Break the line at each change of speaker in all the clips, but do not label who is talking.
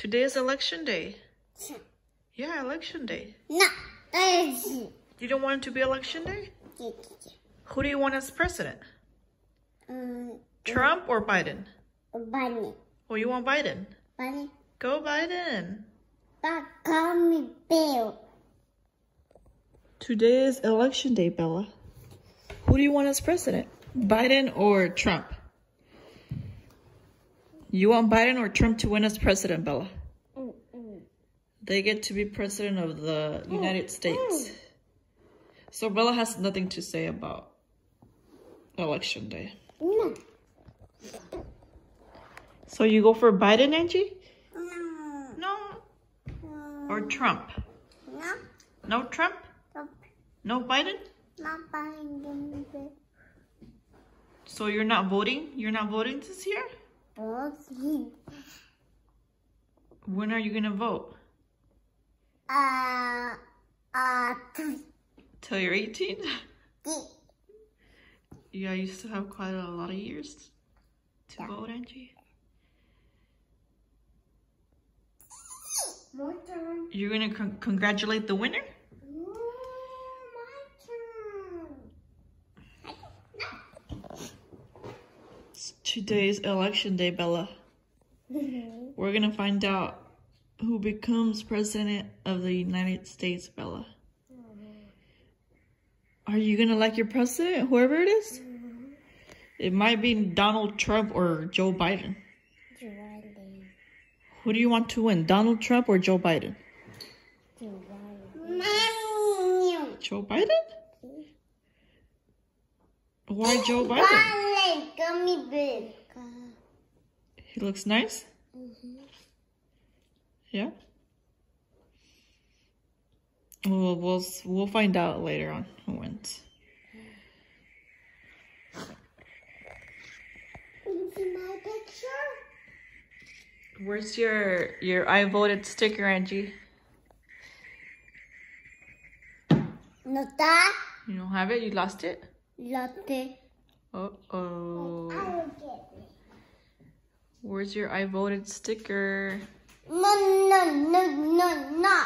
Today is election day. Yeah, election day.
No.
You don't want it to be election day? Who do you want as president?
um,
Trump or Biden?
bunny.
Oh, you want Biden?
Bunny.
Go Biden.
But call me Bill.
Today is election day, Bella. Who do you want as president? Biden or Trump? You want Biden or Trump to win as president, Bella? They get to be president of the United States. So Bella has nothing to say about election day.
No.
So you go for Biden, Angie?
No.
No. Or Trump?
No.
No Trump?
No.
No Biden?
Not the
So you're not voting? You're not voting this year?
Boogie.
When are you gonna vote?
Uh, uh,
Till you're 18?
twenty.
Yeah, you still have quite a lot of years to
Yeah.
vote, Angie.
More turn.
You're gonna con- congratulate the winner?
No, my
Today's election day, Bella.
Mm-hmm.
We're gonna find out who becomes president of the United States, Bella. Mm-hmm. Are you gonna like your president, whoever it is? Mm-hmm. It might be Donald Trump or Joe Biden.
Jordan.
Who do you want to win, Donald Trump or Joe Biden?
Mommy.
Joe Biden? Why Joe Biden?
Vale, gummy bear.
He looks nice. Yeah. We'll we'll we'll find out later on who wins.
See my picture?
Where's your your I voted sticker, Angie?
No está.
You don't have it. You lost it.
Lotte.
Uh oh.
I will get it.
Where's your I voted sticker?
No, no, no, no, no.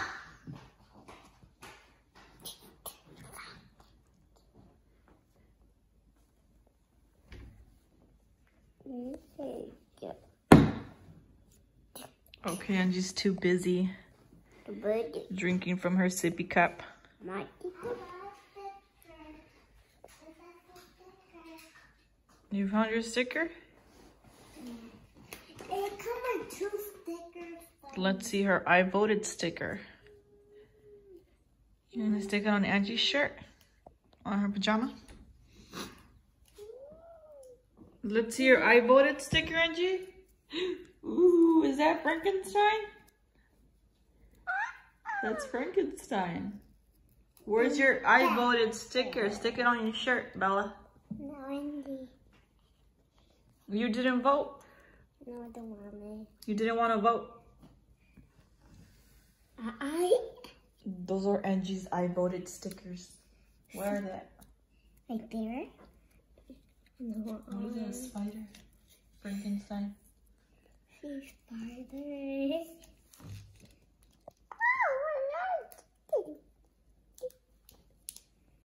Okay, Angie's too busy drinking from her sippy cup. You found your sticker?
It come with two stickers.
Let's see her I voted sticker. You gonna stick it on Angie's shirt? On her pajama? Let's see your I voted sticker, Angie. Ooh, is that Frankenstein? That's Frankenstein. Where's your I voted sticker? Stick it on your shirt, Bella.
No, Andy.
You didn't vote.
No, I don't want me.
You didn't want to vote.
I
Those are Angie's I voted stickers. Where are they?
right there. No,
What is that, a um, spider? Frankenstein.
she's spider.